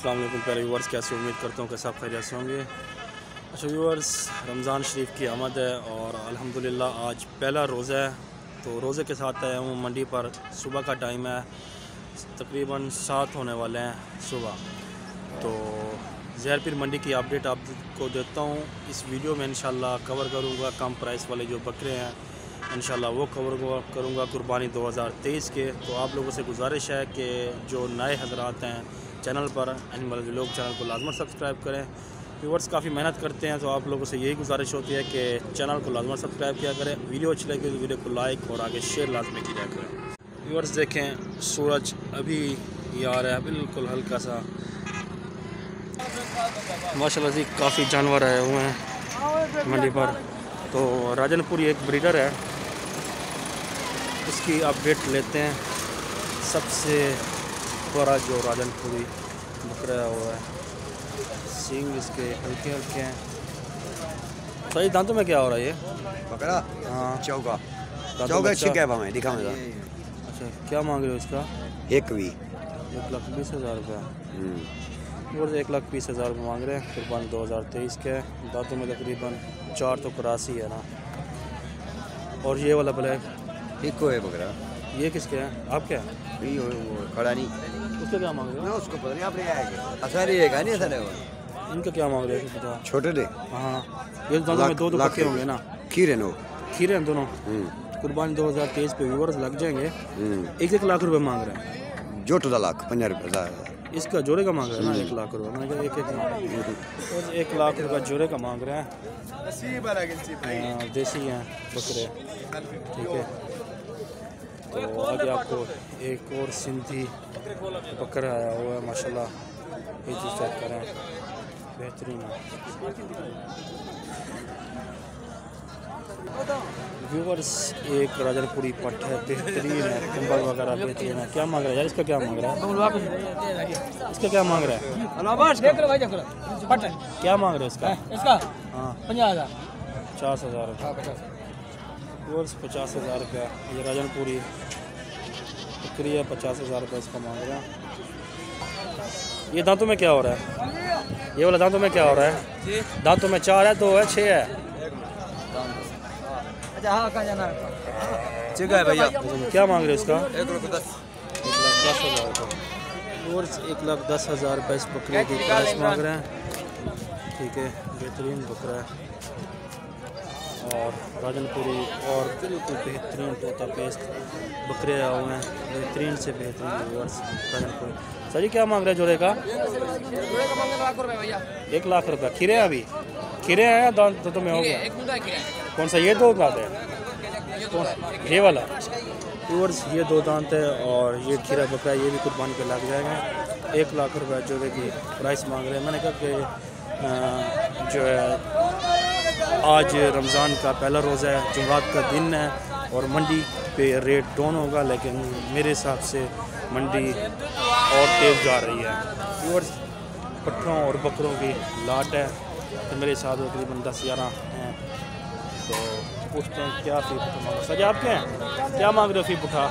असलम प्यारे व्यूवर्स कैसे उम्मीद करता हूँ कि सब खैरियत से होंगे। अच्छा व्यूवर्स रमज़ान शरीफ की आमद है और अल्हम्दुलिल्लाह आज पहला रोज़ा है। तो रोज़े के साथ आया हूँ मंडी पर, सुबह का टाइम है, तकरीबन सात होने वाले हैं सुबह। तो जहरपीर मंडी की अपडेट आपको देता हूँ। इस वीडियो में इंशाल्लाह कवर करूँगा कम प्राइस वाले जो बकरे हैं इंशाल्लाह वो कवर करूँगा कुर्बानी 2023 के। तो आप लोगों से गुजारिश है कि जो नए हजरात हैं चैनल पर एनिमल लोग चैनल को लाजमत सब्सक्राइब करें, व्यूवर्स काफ़ी मेहनत करते हैं तो आप लोगों से यही गुजारिश होती है कि चैनल को लाजमत सब्सक्राइब किया करें, वीडियो अच्छी लगी तो वीडियो को लाइक और आगे शेयर लाजमी किया करें। व्यूवर्स देखें, सूरज अभी ये आ रहा है, बिल्कुल हल्का सा। माशाल्लाह जी, काफ़ी जानवर आए हुए हैं मंडी पर। तो राजनपुरी एक ब्रीडर है उसकी अपडेट लेते हैं। सबसे बड़ा जो राजनपुरी बकरा हुआ है सींग इसके हल्के हल्के हैं। सही दांतों में क्या हो रहा है ये? पकड़ा हाँ। चौका। दांतों चौका अच्छी हमें दिखा मेरा अच्छा क्या मांग रहे हो इसका? एक भी एक लाख बीस हज़ार रुपया। हम्म। और एक लाख बीस हज़ार रुपये मांग रहे हैं कुर्बान दो हज़ार तेईस के। दांतों में तकरीबन चार तो करासी है ना। और ये वाला ब्लैक एक है पकड़ा ये किसके हैं? आप क्या? नहीं वो, वो खड़ा नहीं। उसका क्या मांग रहे ना उसको पता नहीं आपने आया असर ये का नहीं असर है वो इनका क्या मांग रहे हैं छोटे दे। हाँ ये दांतों में दो दो पक्के होंगे ना। खीर है नो। खीरे हैं दोनों? हम्म। कुर्बानी दो हज़ार तेईस पे व्यूवर्स लग जाएँगे। हम्म। एक एक लाख रुपए मांग रहे हैं। जो टोदा लाख पंजा रुपये इसका जोड़े का मांग रहे हैं ना एक लाख रुपए। मैंने एक एक और एक लाख रुपए जोड़े का मांग रहे हैं। हाँ, देसी हैं बकरे। ठीक है। तो आगे आपको एक और सिंधी बकरा आया हुआ है माशाल्लाह। ये चीज़ चेक करें। बेहतरीन। व्यूवर्स एक राजनपुरी पट है बेहतरीन है। कंबल वगैरह बेहतरीन है। क्या मांग रहा है यार? इसका क्या मांग रहा है? इसका क्या मांग रहा है? क्या मांग रहे हो इसका? इसका हाँ। पंजाब हज़ार। पचास हज़ार। रुपये पचास हज़ार रुपया। ये राजनपुरी बकरी है पचास हज़ार रुपये इसका मांग रहा है। ये दांतों में क्या हो रहा है? ये वाला दांतों में क्या हो रहा है? दांतों में चार है दो है छः है? अच्छा हाँ कहाँ जाना ठीक है भैया। क्या मांग रहे हो इसका? एक एक लाख दस हज़ार रुपये। और एक लाख दस हज़ार रुपये इस बकरे की प्राइस मांग रहे हैं। ठीक है बेहतरीन बकरा है। और राजनपुरी और बिल्कुल बेहतरीन तोता पेस्ट बकरे आए हुए हैं। बेहतरीन से बेहतरीन व्यूअर्स राजनपुरी। सर जी क्या मांग रहे हैं जोड़े का? एक लाख रुपये। खीरे हैं अभी? खीरे हैं या दांत तो में हो गया? कौन सा? ये दो दांत है? कौन? ये वाला। व्यूअर्स ये दो दांत है और ये खीरा बकरा ये भी कुर्बानी पे लग जाएगा। एक लाख रुपए जो है कि प्राइस मांग रहे हैं। मैंने कहा कि जो है आज रमज़ान का पहला रोज़ा है जुमरात का दिन है और मंडी पे रेट डाउन होगा, लेकिन मेरे हिसाब से मंडी और तेज़ जा रही है। व्यूअर्स पट्ठों और बकरों की लाट है तो मेरे साथ तकरीबन दस ग्यारह हैं। तो पूछते हैं, क्या फ़ी पुठा मांग सर आप क्या हैं? क्या मांग रहे हो फ़ी पुठा?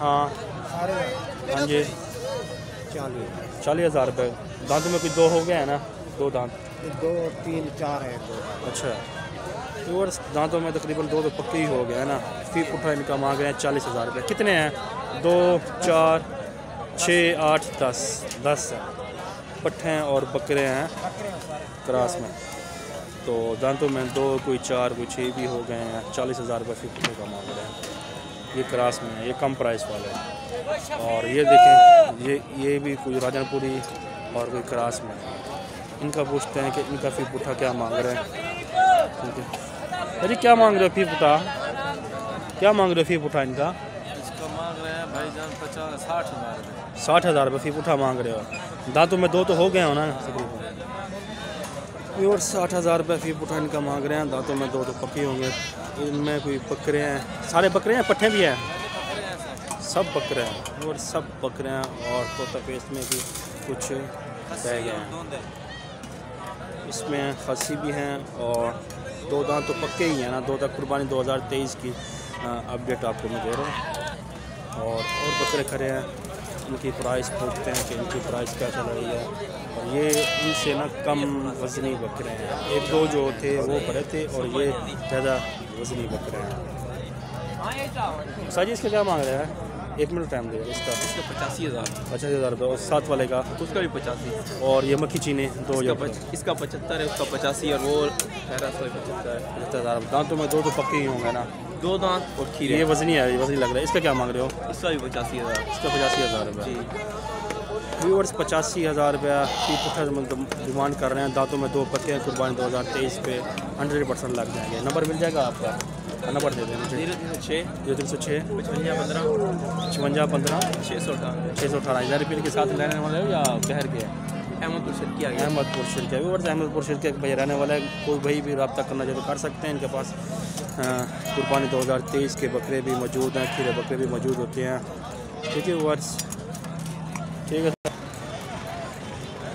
हाँ। हाँ जी। चालीस। चालीस हज़ार रुपये दांतों में कोई दो हो गए हैं ना? दो दांत। दो तीन चार है दो। अच्छा। और दांतों में तकरीबन दो तो पक्के ही हो गए हैं ना? फ़ी पुठा इनका मांग रहे हैं चालीस हज़ार रुपये। कितने हैं? दो चार छः आठ दस। दस है। पट्ठे और बकरे हैं क्रास में। तो दांतों में दो कोई चार कोई छः भी हो गए हैं। चालीस हज़ार रुपये फ़ी पुठे का मांग रहे हैं। ये क्रास में है ये कम प्राइस वाले हैं। और ये देखें ये ये भी कोई राजनपुरी और कोई क्रास में है। इनका पूछते हैं कि इनका फ़ी पुठा क्या मांग रहे हैं। ठीक है। अरे क्या मांग रहे हो फ़ी पुठा क्या मांग रहे हो फ़ी पुठा इनका? इसका मांग रहे हैं भाईजान पचास साठ हज़ार रुपये साठ हज़ार रुपये फ़ी पुठा मांग रहे हो। दांतों में दो तो हो गए हो ना तकरीबन। और साठ हज़ार रुपये फ़ी पुठा इनका मांग रहे हैं दांतों में दो तो पक्के होंगे इनमें कोई बकरे हैं। सारे बकरे हैं? पट्ठे भी हैं? सब बकरे हैं। और सब बकरे हैं और तोता पेस्ट में भी कुछ रह गए हैं। इसमें खसी भी हैं और दो दांत तो पक्के ही हैं ना, दो तक कुर्बानी 2023 की अपडेट आपको मैं दे रहा हूँ। और और बकरे खड़े हैं इनकी प्राइस पूछते हैं कि इनकी प्राइस क्या चल रही है। और ये इनसे ना कम वज़नी बकरे हैं। एक दो जो थे, वो बड़े थे और ये ज़्यादा वज़नी बकरे हैं। साजी इसका क्या मांग रहे है? एक मिनट टाइम देगा इसका इसका पचासी हज़ार। पचास हज़ार रुपये और सात वाले का। उसका भी पचासी। और ये मक्खी चीने दो इसका पच, इसका पचहत्तर है उसका पचासी और वो सौ पचहत्तर है। पचहत्तर हज़ार दांतों में दो तो पक्के ही होंगे ना। दो दांत और खीरे। ये वज़नी है ये वज़नी लग रहा है। इसका क्या मांग रहे हो? इसका भी पचासी हज़ार। इसका पचासी हज़ार रुपये जी व्यूअर्स पचासी हज़ार रुपया की डिमांड कर रहे हैं। दांतों में दो पक्के हैं कुर्बानी दो हज़ार तेईस पे। हंड्रेड परसेंट लग जाएँगे। नंबर मिल जाएगा आपका? नंबर दे दें मुझे। ज़ीरो तीन सौ छः। ज़ीरो तीन सौ छः। पचवंजा पंद्रह। छवंजा पंद्रह। छः सौ अठानवे छः सौ अठारह। हज़ार रुपये के साथ रहने वाले हो या बहर के? अहमदपुर से किया अहमदपुर शिरके व्यूअर्स अहमदपुर शिरके के भाई रहने वाला है कोई भाई भी रब्ता करना चाहे तो कर सकते हैं। इनके पास कुर्बानी दो हज़ार तेईस के बकरे भी मौजूद हैं। खीरे बकरे भी मौजूद होते हैं। ठीक है व्यूअर्स ठीक है।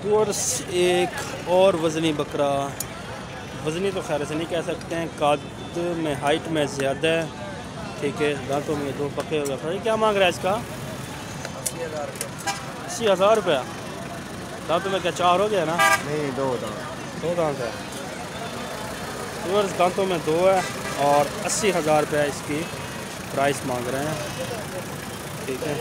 व्यूअर्स एक और वज़नी बकरा। वज़नी तो खैर से नहीं कह सकते हैं। काद में हाइट में ज़्यादा है। ठीक है दांतों में दो पके हो गए। क्या मांग रहा है इसका? अस्सी हज़ार रुपया। दांतों में क्या चार हो गया ना? नहीं दो दांत। दो दांत है। व्यूअर्स दांतों में दो है और अस्सी हज़ार रुपया इसकी प्राइस मांग रहे हैं। ठीक है।